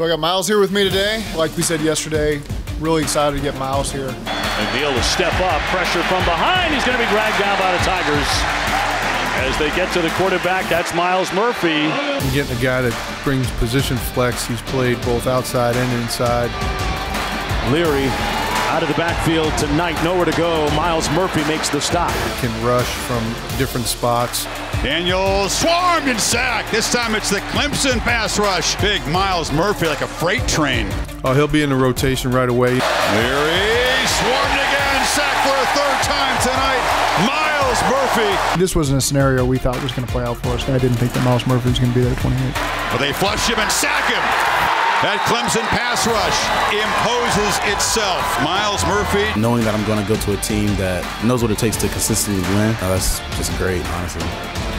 So I got Myles here with me today. Like we said yesterday, really excited to get Myles here. McNeil will step up, pressure from behind. He's going to be dragged down by the Tigers. As they get to the quarterback, that's Myles Murphy. And getting a guy that brings position flex. He's played both outside and inside. Leary out of the backfield tonight, nowhere to go. Myles Murphy makes the stop. Can rush from different spots. Daniels swarmed and sacked. This time it's the Clemson pass rush. Big Myles Murphy like a freight train. Oh, he'll be in the rotation right away. Leary swarmed again, sacked for a third time tonight. Myles Murphy. This wasn't a scenario we thought was going to play out for us. I didn't think that Myles Murphy was going to be there 28. But they flush him and sack him. That Clemson pass rush imposes itself. Myles Murphy. Knowing that I'm going to go to a team that knows what it takes to consistently win, uh, that's just great, honestly.